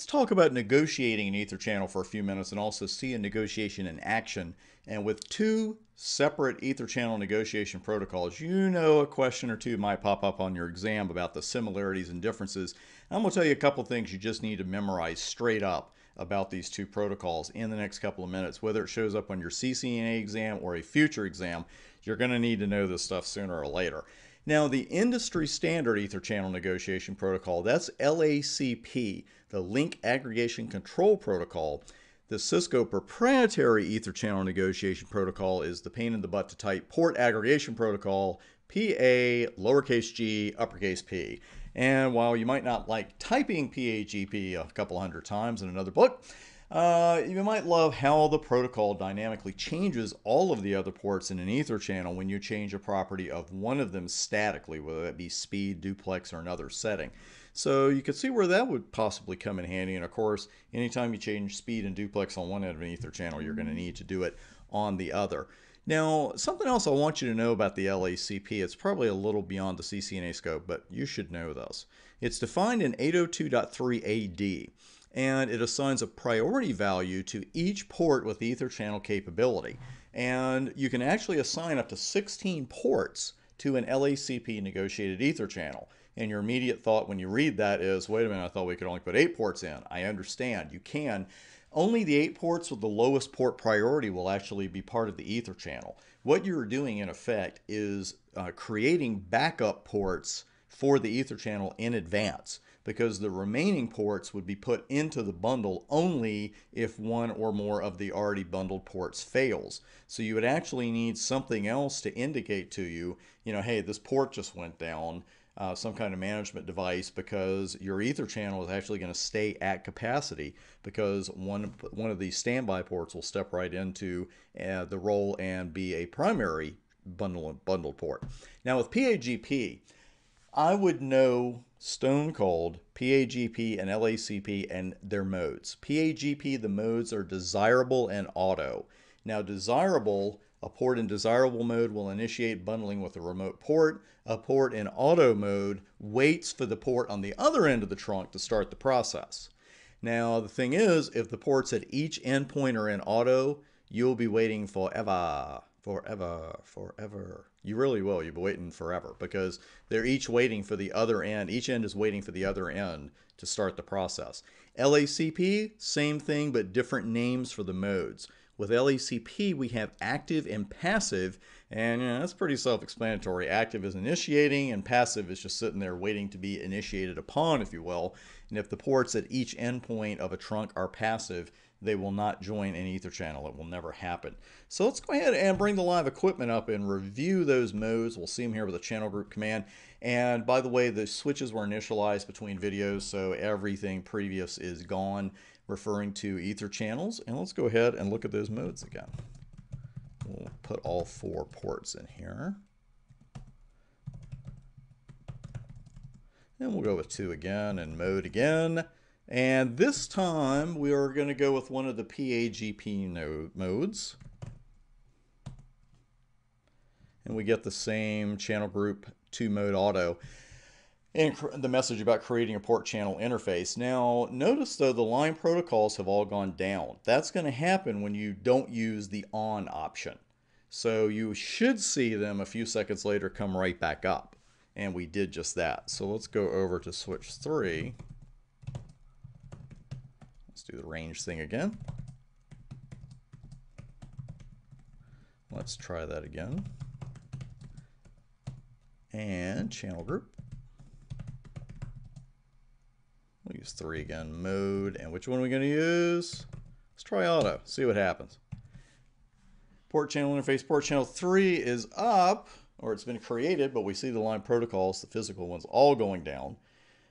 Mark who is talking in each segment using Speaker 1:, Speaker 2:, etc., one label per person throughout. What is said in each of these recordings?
Speaker 1: Let's talk about negotiating an Ether channel for a few minutes and also see a negotiation in action. And with two separate Ether channel negotiation protocols, you know a question or two might pop up on your exam about the similarities and differences. And I'm going to tell you a couple things you just need to memorize straight up about these two protocols in the next couple of minutes. Whether it shows up on your CCNA exam or a future exam, you're going to need to know this stuff sooner or later. Now, the industry standard Ether channel negotiation protocol, that's LACP, the Link Aggregation Control Protocol. The Cisco proprietary Ether channel negotiation protocol is the pain in the butt to type port aggregation protocol, PA, lowercase g, uppercase p. And while you might not like typing PAGP a couple hundred times in another book, uh, you might love how the protocol dynamically changes all of the other ports in an ether channel when you change a property of one of them statically, whether that be speed, duplex, or another setting. So you can see where that would possibly come in handy. And of course, anytime you change speed and duplex on one end of an ether channel, you're going to need to do it on the other. Now, something else I want you to know about the LACP, it's probably a little beyond the CCNA scope, but you should know this. It's defined in 802.3 AD and it assigns a priority value to each port with ether channel capability. And you can actually assign up to 16 ports to an LACP negotiated ether channel. And your immediate thought when you read that is, wait a minute, I thought we could only put eight ports in. I understand, you can. Only the eight ports with the lowest port priority will actually be part of the ether channel. What you're doing in effect is uh, creating backup ports for the ether channel in advance because the remaining ports would be put into the bundle only if one or more of the already bundled ports fails. So you would actually need something else to indicate to you, you know, hey, this port just went down, uh, some kind of management device because your ether channel is actually going to stay at capacity because one, one of these standby ports will step right into uh, the role and be a primary bundle, bundled port. Now with PAGP, I would know Stone Cold, PAGP, and LACP and their modes. PAGP, the modes are desirable and auto. Now, desirable, a port in desirable mode will initiate bundling with a remote port. A port in auto mode waits for the port on the other end of the trunk to start the process. Now, the thing is, if the ports at each endpoint are in auto, you'll be waiting forever forever, forever. You really will. You'll be waiting forever because they're each waiting for the other end. Each end is waiting for the other end to start the process. LACP, same thing, but different names for the modes. With LACP, we have active and passive, and you know, that's pretty self-explanatory. Active is initiating, and passive is just sitting there waiting to be initiated upon, if you will. And if the ports at each endpoint of a trunk are passive, they will not join an ether channel. It will never happen. So let's go ahead and bring the live equipment up and review those modes. We'll see them here with the channel group command. And by the way, the switches were initialized between videos, so everything previous is gone, referring to ether channels. And let's go ahead and look at those modes again. We'll put all four ports in here. And we'll go with two again and mode again. And this time we are going to go with one of the PAGP node modes. And we get the same channel group 2 mode auto and the message about creating a port channel interface. Now, notice though the line protocols have all gone down. That's going to happen when you don't use the on option. So you should see them a few seconds later come right back up. And we did just that. So let's go over to switch 3 do the range thing again. Let's try that again. And channel group. We'll use three again. Mode. And which one are we going to use? Let's try auto. See what happens. Port channel interface. Port channel 3 is up, or it's been created, but we see the line protocols, the physical ones, all going down.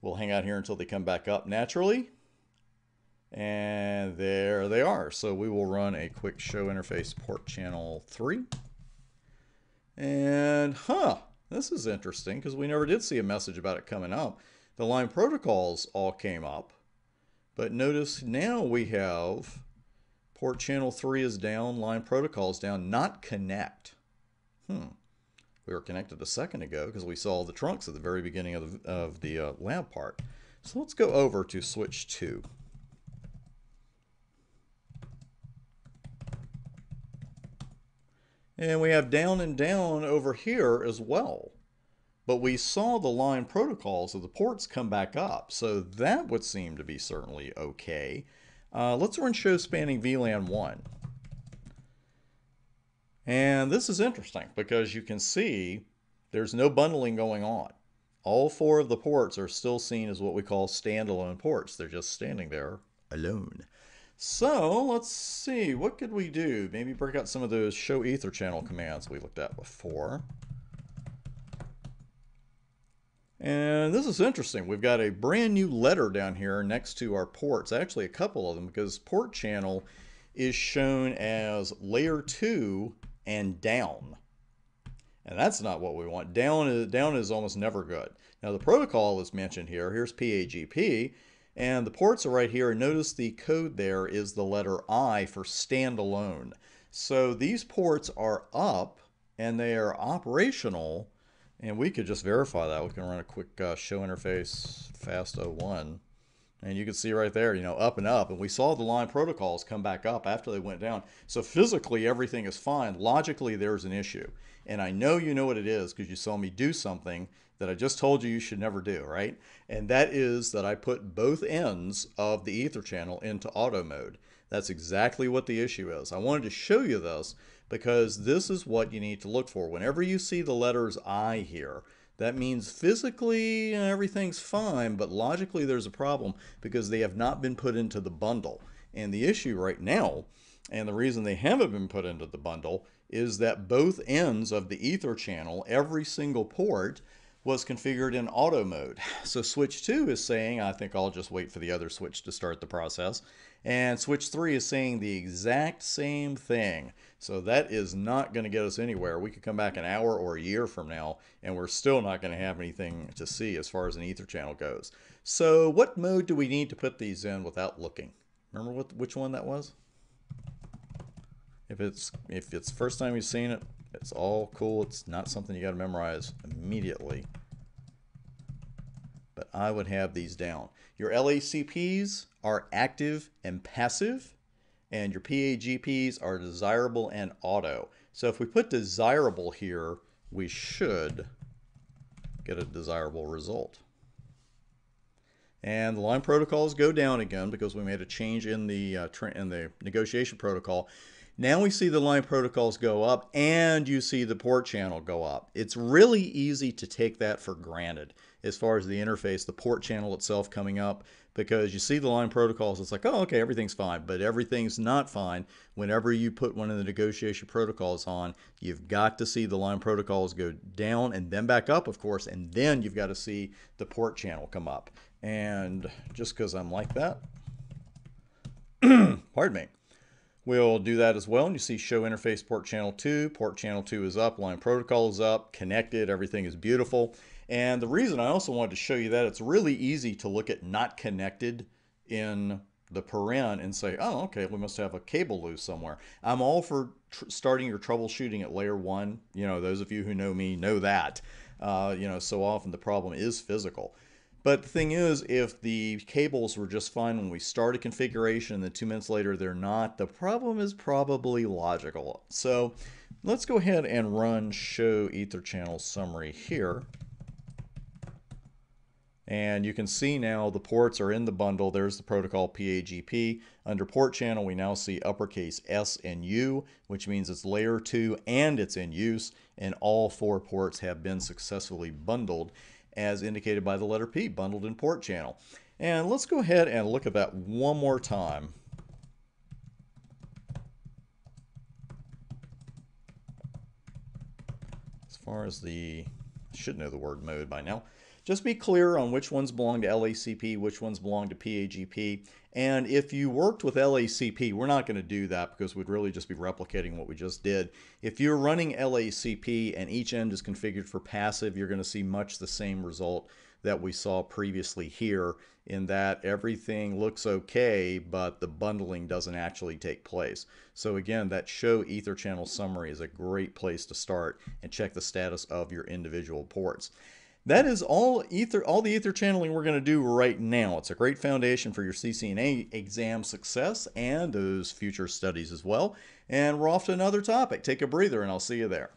Speaker 1: We'll hang out here until they come back up naturally. And there they are. So we will run a quick show interface port channel 3. And, huh, this is interesting because we never did see a message about it coming up. The line protocols all came up. But notice now we have port channel 3 is down, line protocols down, not connect. Hmm. We were connected a second ago because we saw the trunks at the very beginning of the, of the uh, lab part. So let's go over to switch 2. And we have down and down over here as well. But we saw the line protocols of the ports come back up, so that would seem to be certainly okay. Uh, let's run show spanning VLAN 1. And this is interesting because you can see there's no bundling going on. All four of the ports are still seen as what we call standalone ports. They're just standing there alone. So let's see, what could we do? Maybe break out some of those show ether channel commands we looked at before. And this is interesting. We've got a brand new letter down here next to our ports. Actually, a couple of them because port channel is shown as layer 2 and down. And that's not what we want. Down is, down is almost never good. Now the protocol is mentioned here. Here's PAGP. And the ports are right here. And notice the code there is the letter I for standalone. So these ports are up and they are operational. And we could just verify that. We can run a quick uh, show interface fast 01. And you can see right there, you know, up and up. And we saw the line protocols come back up after they went down. So physically, everything is fine. Logically, there's an issue. And I know you know what it is because you saw me do something that I just told you you should never do, right? And that is that I put both ends of the ether channel into auto mode. That's exactly what the issue is. I wanted to show you this because this is what you need to look for. Whenever you see the letters I here, that means physically everything's fine, but logically there's a problem because they have not been put into the bundle. And the issue right now, and the reason they haven't been put into the bundle, is that both ends of the ether channel, every single port, was configured in auto mode. So switch 2 is saying, I think I'll just wait for the other switch to start the process. And switch 3 is saying the exact same thing. So that is not going to get us anywhere. We could come back an hour or a year from now and we're still not going to have anything to see as far as an ether channel goes. So what mode do we need to put these in without looking? Remember what which one that was? If it's if it's first time you've seen it, it's all cool. It's not something you got to memorize immediately. But I would have these down. Your LACPs are active and passive, and your PAGPs are desirable and auto. So if we put desirable here, we should get a desirable result. And the line protocols go down again because we made a change in the uh, in the negotiation protocol. Now we see the line protocols go up and you see the port channel go up. It's really easy to take that for granted as far as the interface, the port channel itself coming up, because you see the line protocols, it's like, oh, okay, everything's fine, but everything's not fine. Whenever you put one of the negotiation protocols on, you've got to see the line protocols go down and then back up, of course, and then you've got to see the port channel come up. And just because I'm like that, pardon me, We'll do that as well. And you see show interface port channel 2. Port channel 2 is up, line protocol is up, connected, everything is beautiful. And the reason I also wanted to show you that, it's really easy to look at not connected in the paren and say, oh, okay, we must have a cable loose somewhere. I'm all for starting your troubleshooting at layer one. You know, those of you who know me know that. Uh, you know, so often the problem is physical. But the thing is, if the cables were just fine when we start a configuration and then two minutes later they're not, the problem is probably logical. So let's go ahead and run show ether channel summary here. And you can see now the ports are in the bundle. There's the protocol PAGP. Under port channel, we now see uppercase S and U, which means it's layer 2 and it's in use. And all four ports have been successfully bundled as indicated by the letter P, bundled in port channel. And let's go ahead and look at that one more time. As far as the, I should know the word mode by now. Just be clear on which ones belong to LACP, which ones belong to PAGP. And if you worked with LACP, we're not going to do that because we'd really just be replicating what we just did. If you're running LACP and each end is configured for passive, you're going to see much the same result that we saw previously here in that everything looks okay, but the bundling doesn't actually take place. So again, that show ether channel summary is a great place to start and check the status of your individual ports. That is all ether all the ether channeling we're going to do right now. It's a great foundation for your CCNA exam success and those future studies as well. And we're off to another topic. Take a breather and I'll see you there.